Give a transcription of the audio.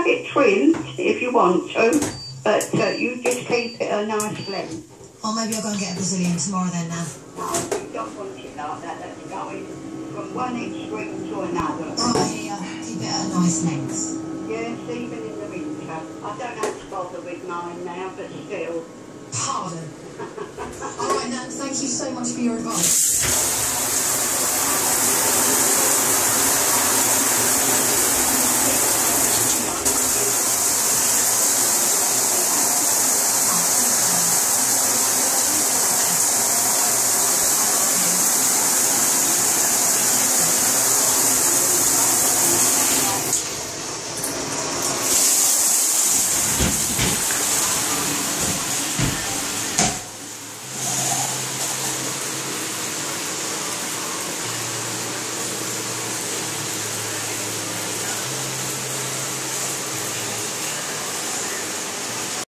have it trimmed if you want to, but uh, you just keep it a nice length. Or maybe I'll go and get a Brazilian tomorrow then, now. No, you don't want it like that. That's going from one extreme to another. Right here, keep it a nice length. Yes, even in the winter. I don't have to bother with mine now, but still. Pardon. All right, Nan, thank you so much for your advice.